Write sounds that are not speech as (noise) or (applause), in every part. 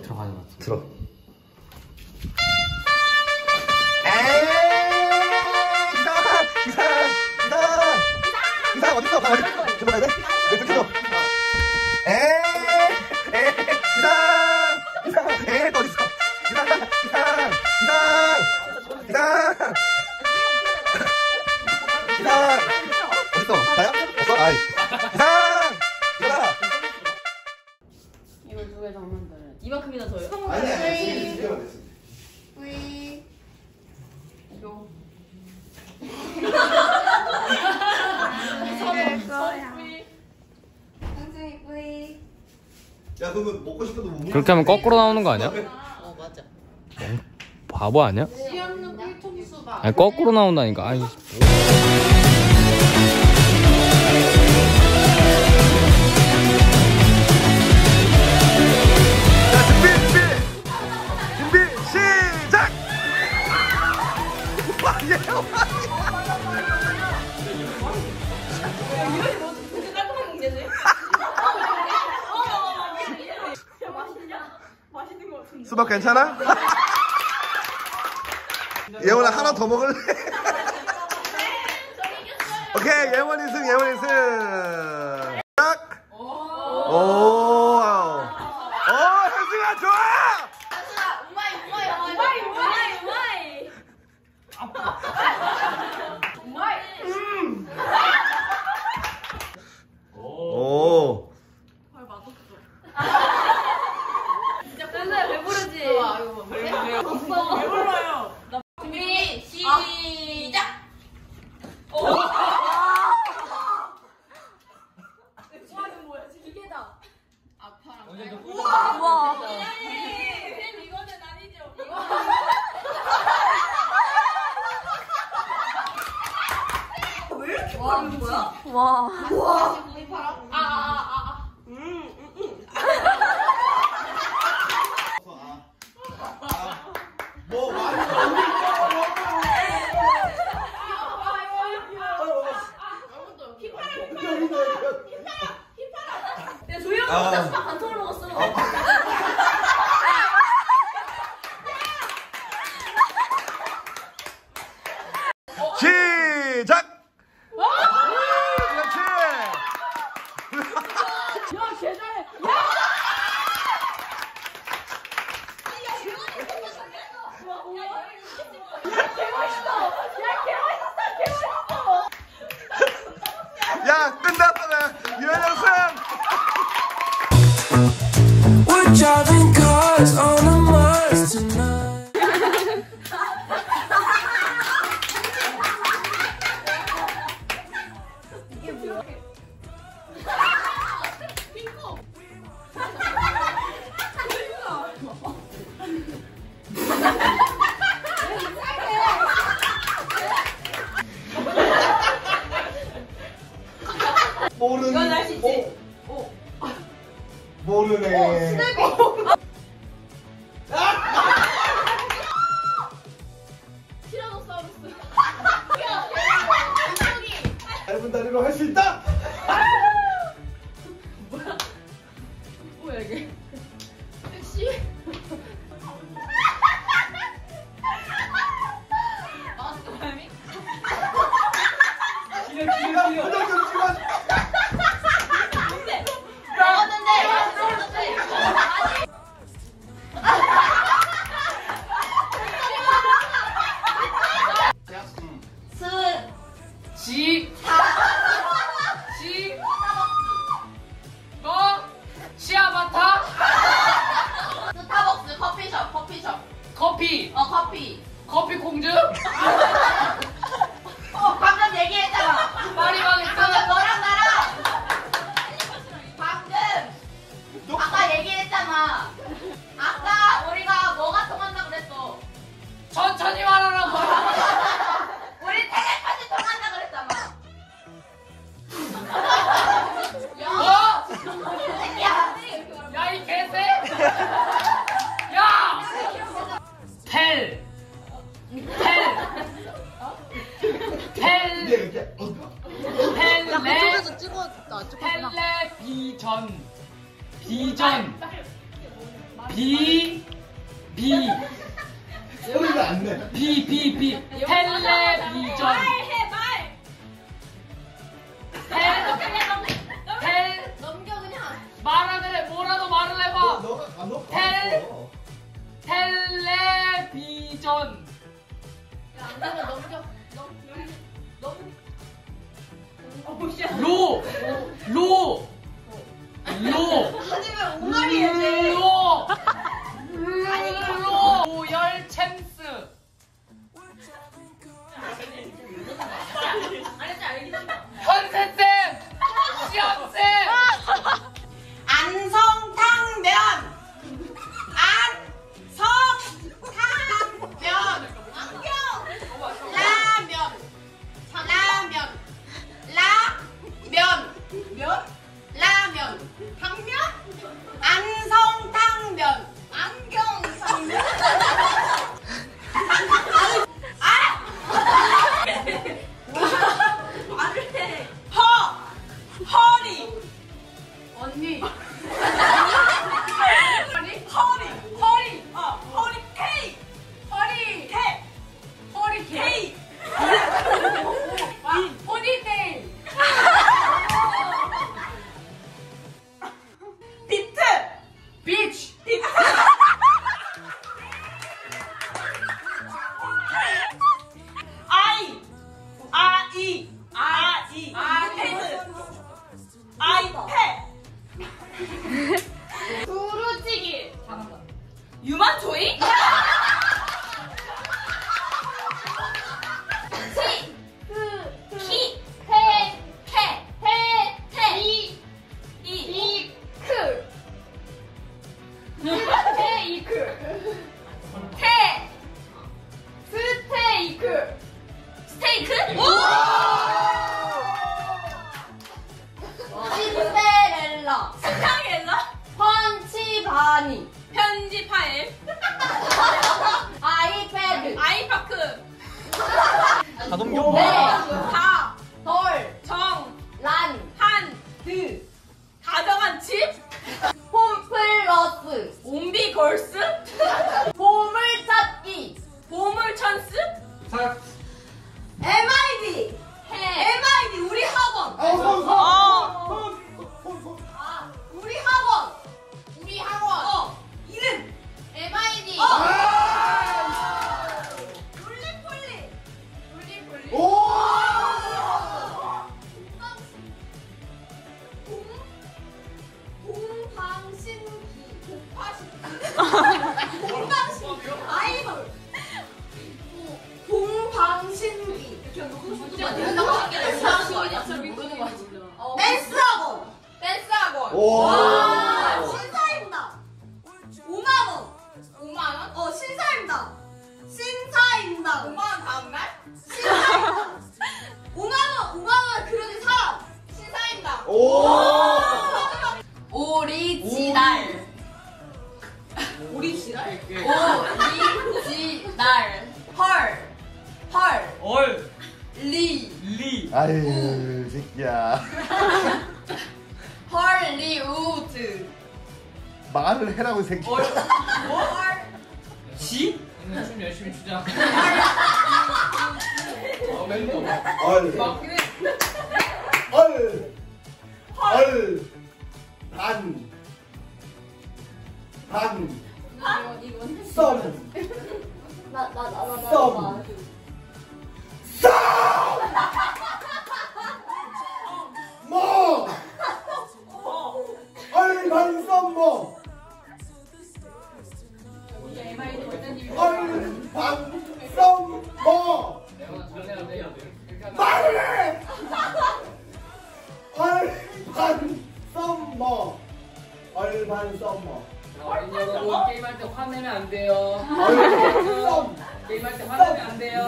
들어가자. 들어. 에이! 이상! 이상! 이상! 이상 어딨어? 봐, 어디? 들어가야 돼? 여기 켜줘. 에이! 에이! 이상! 이상! 에이, 또 어딨어? 이상! 이상! 이상! 이상! 이상! 어딨어? 나야? 없어? 아이. 이상! 야, 그거 먹고 싶어도 못 먹어. 그렇게 하면 거꾸로 나오는 거 아니야? 어 맞아. 바보 아니야? 아니 거꾸로 나온다니까. 아이. 수박 괜찮아? (laughs) 예원아 하나 더 먹을래? (laughs) 오케이 예원 2승 예원 2승 딱! 오! 오 현승아 좋아! うまい うまい うまい うまい うまい. うまい. 오 헐 맛없어. 진짜 근데 배부르지. 와 이거 뭐 배부르요. 없어. 배불러요. 준비 시작. 오. 뭐야 기계다. 아파랑. 우와. 우와. 쌤 이거는 아니죠. 왜 이렇게 빠른 거야? 와. 우와. 아, 아, 아, 아. 뭐 많이 야, 조용! 아. 나 수박 반 통을 먹었어. 시작! 그렇지! 야, 개잘해. 야 끝났다 유현영 We're driving cars ボールレーン。 야, 이 개새! (laughs) 야! 텔! 텔! 텔! 이게 어, 텔레! 찍어. 나 텔레비전! 비전! 비, 비, 소리가 안 내. 비, 비, 비. 텔레비전. 말하는 뭐라도 말을 해봐. 너가 안 넣어. 텔. 텔레비전. 야안 되면 넘겨. 넘 넘. 어 씨. 로, 로, 로. 이 아 이 아이패드. 아이패 두루치기. (laughs) 유만초이 펀치바니. 편지 파일 아이패드. 아이파크 자동경. 네. 다 덜. 정, 란. 한, 드. 다정한 집, 홈플러스. 옴비 걸스, 오! 와, 신사임당. 5만 원. 5만 원? 어, 신사임당. 신사임당. 5만 원 다음 날? 신사임당. 5만 원, 5만 원 그려진 사람. 신사임당. 오! 오리지널. 오리지널? 오리지널. 헐. 헐. 얼, 리. 리. 아유, 새끼야. (laughs) 헐리우드. 말을 해라고, 이 새끼야. 헐. 지? 오늘 춤 열심히 추자. 얼. 얼. 얼. 반. 반. 썸. 나나나나 썸. 썸! 썸뭐! 얼반 썸뭐! 어린 여러분 게임할 때 화내면 안 돼요. 얼반 (laughs) 썸! 게임할 때 화내면 안 돼요.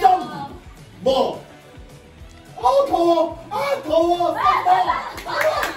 썸! 뭐! 어 더워! 아 더워! 썸 뭐!